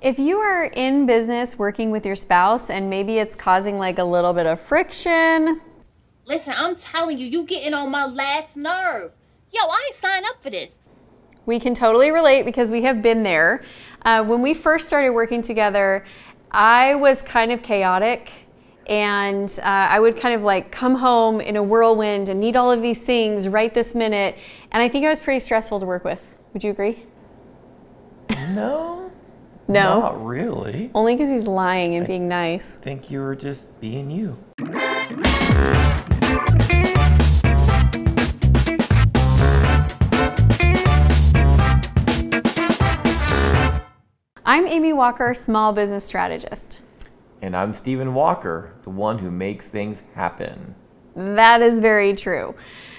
If you are in business working with your spouse and maybe it's causing like a little bit of friction, Listen, I'm telling you, you getting on my last nerve. Yo, I ain't signed up for this. we can totally relate because we have been there. Uh, when we first started working together, I was kind of chaotic and uh, I would kind of like come home in a whirlwind and need all of these things right this minute. And I think I was pretty stressful to work with. Would you agree? No. No. Not really. Only because he's lying and being nice. I think you were just being you. I'm Amy Walker, small business strategist. And I'm Stephen Walker, the one who makes things happen. That is very true.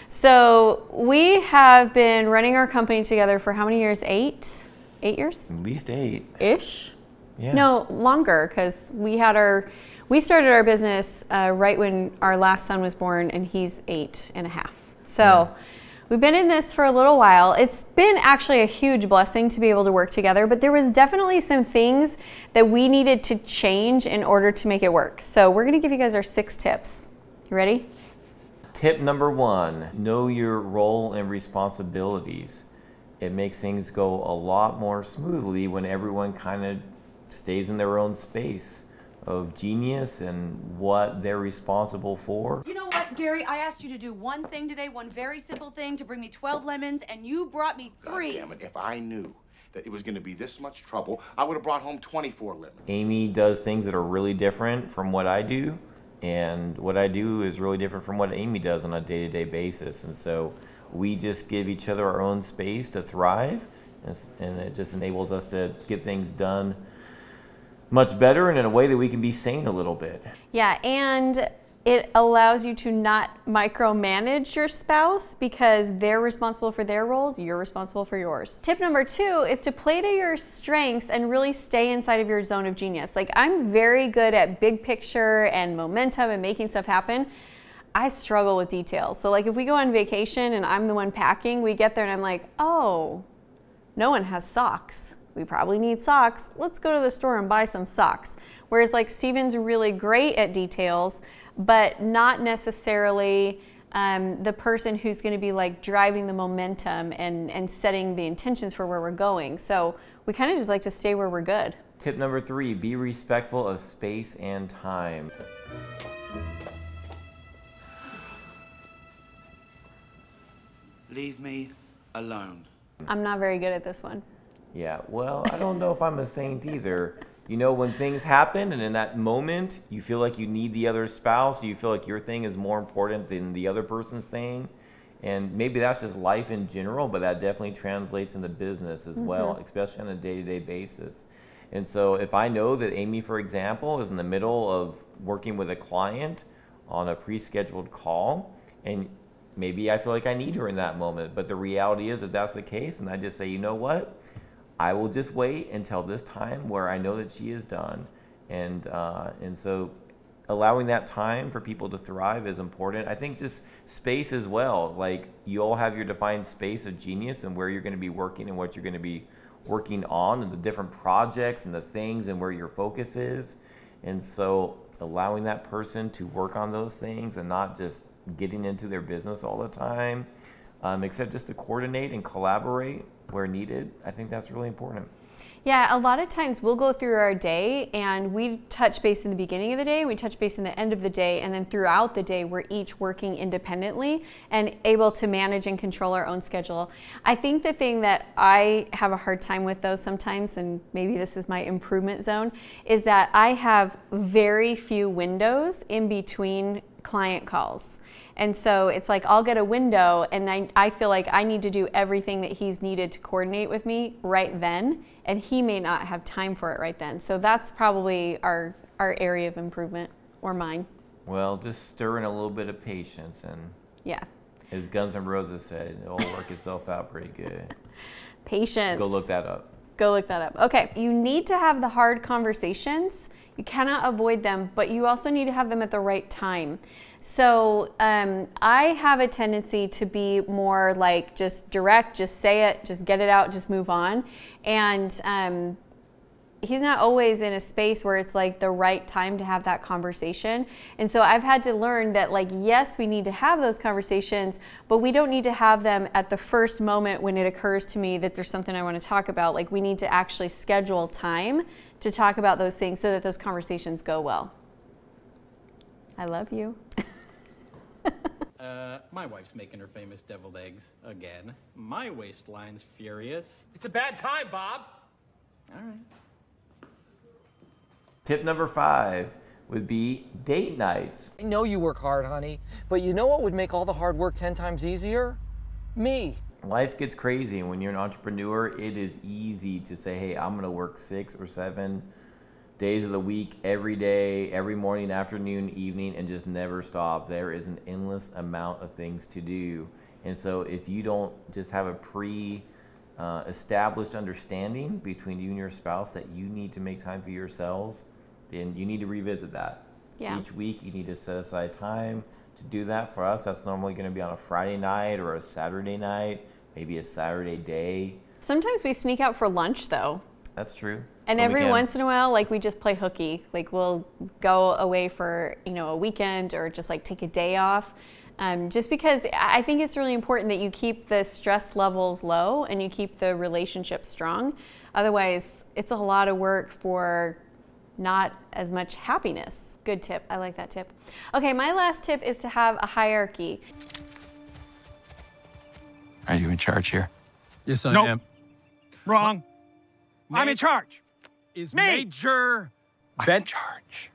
So we have been running our company together for how many years? Eight? Eight years? At least eight. Ish? Yeah. No, longer, because we had our, we started our business uh, right when our last son was born, and he's eight and a half. So we've been in this for a little while. It's been actually a huge blessing to be able to work together, but there was definitely some things that we needed to change in order to make it work. So we're gonna give you guys our six tips. You ready? Tip number one know your role and responsibilities. It makes things go a lot more smoothly when everyone kind of stays in their own space of genius and what they're responsible for. You know what, Gary? I asked you to do one thing today, one very simple thing to bring me 12 lemons, and you brought me three. Damn it, if I knew that it was going to be this much trouble, I would have brought home 24 lemons. Amy does things that are really different from what I do, and what I do is really different from what Amy does on a day to day basis. And so we just give each other our own space to thrive, and, and it just enables us to get things done much better and in a way that we can be sane a little bit. Yeah, and it allows you to not micromanage your spouse because they're responsible for their roles, you're responsible for yours. Tip number two is to play to your strengths and really stay inside of your zone of genius. Like, I'm very good at big picture and momentum and making stuff happen. I struggle with details. So, like, if we go on vacation and I'm the one packing, we get there and I'm like, oh, no one has socks. We probably need socks. Let's go to the store and buy some socks. Whereas, like, Stephen's really great at details, but not necessarily um, the person who's going to be like driving the momentum and, and setting the intentions for where we're going. So, we kind of just like to stay where we're good. Tip number three be respectful of space and time. Leave me alone. I'm not very good at this one. Yeah, well, I don't know if I'm a saint either. You know, when things happen and in that moment you feel like you need the other spouse, you feel like your thing is more important than the other person's thing. And maybe that's just life in general, but that definitely translates into business as well, mm-hmm. especially on a day to day basis. And so if I know that Amy, for example, is in the middle of working with a client on a pre scheduled call, and maybe I feel like I need her in that moment, but the reality is, if that's the case, and I just say, you know what? I will just wait until this time where I know that she is done, and uh, and so allowing that time for people to thrive is important. I think just space as well. Like you all have your defined space of genius and where you're going to be working and what you're going to be working on, and the different projects and the things and where your focus is, and so allowing that person to work on those things and not just getting into their business all the time, um, except just to coordinate and collaborate where needed. I think that's really important. Yeah, a lot of times we'll go through our day and we touch base in the beginning of the day, we touch base in the end of the day, and then throughout the day, we're each working independently and able to manage and control our own schedule. I think the thing that I have a hard time with, though, sometimes, and maybe this is my improvement zone, is that I have very few windows in between client calls. And so it's like I'll get a window and I, I feel like I need to do everything that he's needed to coordinate with me right then, and he may not have time for it right then. So that's probably our, our area of improvement, or mine. Well, just stir in a little bit of patience, and Yeah. as Guns N' Roses said, it'll work itself out pretty good. Patience. Go look that up. Go look that up. Okay, you need to have the hard conversations. You cannot avoid them, but you also need to have them at the right time. So um, I have a tendency to be more like just direct, just say it, just get it out, just move on. And um, he's not always in a space where it's like the right time to have that conversation. And so I've had to learn that like yes, we need to have those conversations, but we don't need to have them at the first moment when it occurs to me that there's something I want to talk about. Like we need to actually schedule time to talk about those things so that those conversations go well. I love you. Uh, my wife's making her famous deviled eggs again. My waistline's furious. It's a bad time, Bob. All right. Tip number five would be date nights. I know you work hard, honey, but you know what would make all the hard work 10 times easier? Me. Life gets crazy, and when you're an entrepreneur, it is easy to say, hey, I'm going to work six or seven days of the week, every day, every morning, afternoon, evening, and just never stop. There is an endless amount of things to do. And so, if you don't just have a pre uh, established understanding between you and your spouse that you need to make time for yourselves, then you need to revisit that. Yeah. Each week, you need to set aside time to do that. For us, that's normally going to be on a Friday night or a Saturday night, maybe a Saturday day. Sometimes we sneak out for lunch though. That's true. And every once in a while, like we just play hooky. Like we'll go away for you know a weekend or just like take a day off. Um, just because I think it's really important that you keep the stress levels low and you keep the relationship strong. Otherwise, it's a lot of work for not as much happiness. Good tip. I like that tip. Okay, my last tip is to have a hierarchy. Are you in charge here? Yes, I Nope. am. Wrong. I'm in charge. Is Me. Major I'm in charge.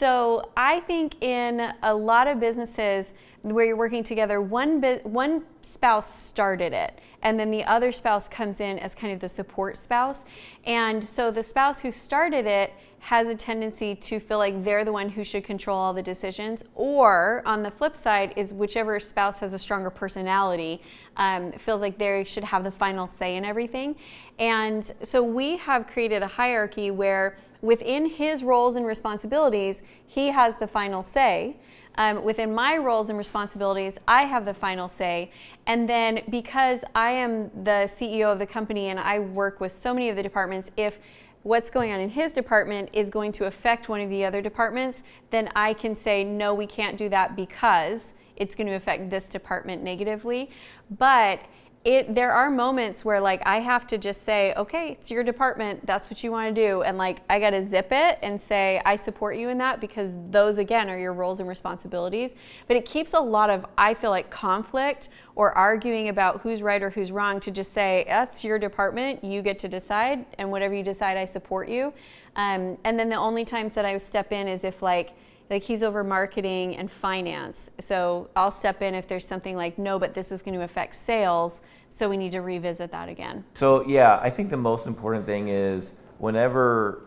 So I think in a lot of businesses where you're working together, one one spouse started it, and then the other spouse comes in as kind of the support spouse. And so the spouse who started it has a tendency to feel like they're the one who should control all the decisions. Or on the flip side is whichever spouse has a stronger personality um, feels like they should have the final say in everything. And so we have created a hierarchy where within his roles and responsibilities, he has the final say. Um, within my roles and responsibilities, I have the final say. And then because I am the CEO of the company and I work with so many of the departments, if what's going on in his department is going to affect one of the other departments, then I can say, no, we can't do that because it's going to affect this department negatively. But it there are moments where like I have to just say, okay, it's your department, that's what you want to do and like I got to zip it and say I support you in that because those again are your roles and responsibilities. But it keeps a lot of I feel like conflict or arguing about who's right or who's wrong to just say that's your department, you get to decide and whatever you decide I support you. Um, and then the only times that I step in is if like like he's over marketing and finance. So I'll step in if there's something like, no, but this is going to affect sales. So we need to revisit that again. So yeah, I think the most important thing is whenever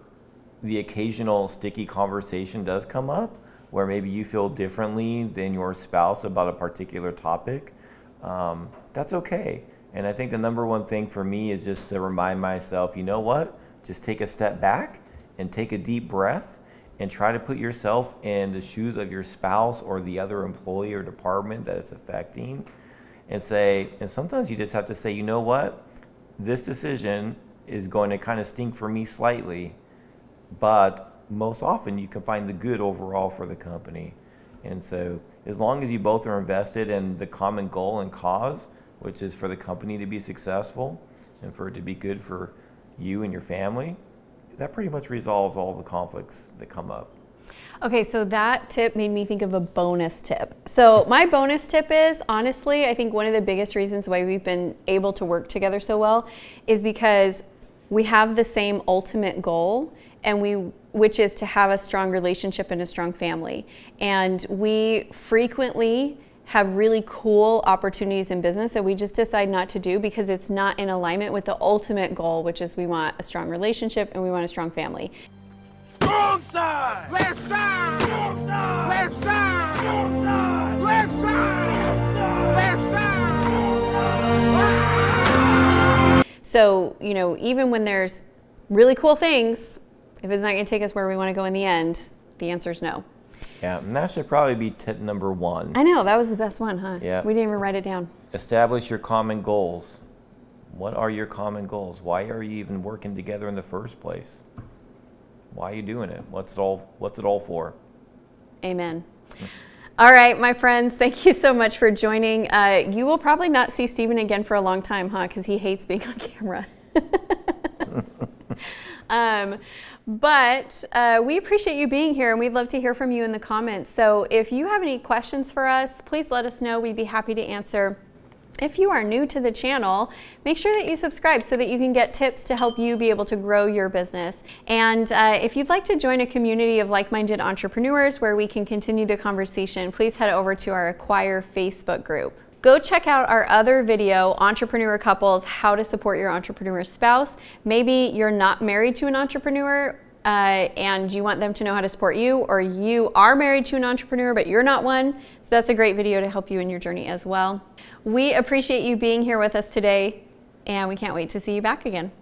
the occasional sticky conversation does come up, where maybe you feel differently than your spouse about a particular topic, um, that's okay. And I think the number one thing for me is just to remind myself, you know what? Just take a step back and take a deep breath and try to put yourself in the shoes of your spouse or the other employee or department that it's affecting and say, and sometimes you just have to say, you know what? This decision is going to kind of stink for me slightly, but most often you can find the good overall for the company. And so, as long as you both are invested in the common goal and cause, which is for the company to be successful and for it to be good for you and your family, that pretty much resolves all the conflicts that come up. Okay, so that tip made me think of a bonus tip. So, my bonus tip is honestly, I think one of the biggest reasons why we've been able to work together so well is because we have the same ultimate goal and we which is to have a strong relationship and a strong family. And we frequently have really cool opportunities in business that we just decide not to do because it's not in alignment with the ultimate goal, which is we want a strong relationship and we want a strong family. Strong side. Left side. Strong side. Left side. Strong side. Left side. Left side. So, you know, even when there's really cool things, if it's not going to take us where we want to go in the end, the answer is no. Yeah, and that should probably be tip number one. I know, that was the best one, huh? Yeah. We didn't even write it down. Establish your common goals. What are your common goals? Why are you even working together in the first place? Why are you doing it? What's it all what's it all for? Amen. All right, my friends, thank you so much for joining. Uh, you will probably not see Stephen again for a long time, huh? Because he hates being on camera. um, but uh, we appreciate you being here and we'd love to hear from you in the comments. So if you have any questions for us, please let us know. We'd be happy to answer. If you are new to the channel, make sure that you subscribe so that you can get tips to help you be able to grow your business. And uh, if you'd like to join a community of like-minded entrepreneurs where we can continue the conversation, please head over to our Acquire Facebook group. Go check out our other video, Entrepreneur Couples, How to Support Your Entrepreneur Spouse. Maybe you're not married to an entrepreneur uh, and you want them to know how to support you, or you are married to an entrepreneur but you're not one. So that's a great video to help you in your journey as well. We appreciate you being here with us today, and we can't wait to see you back again.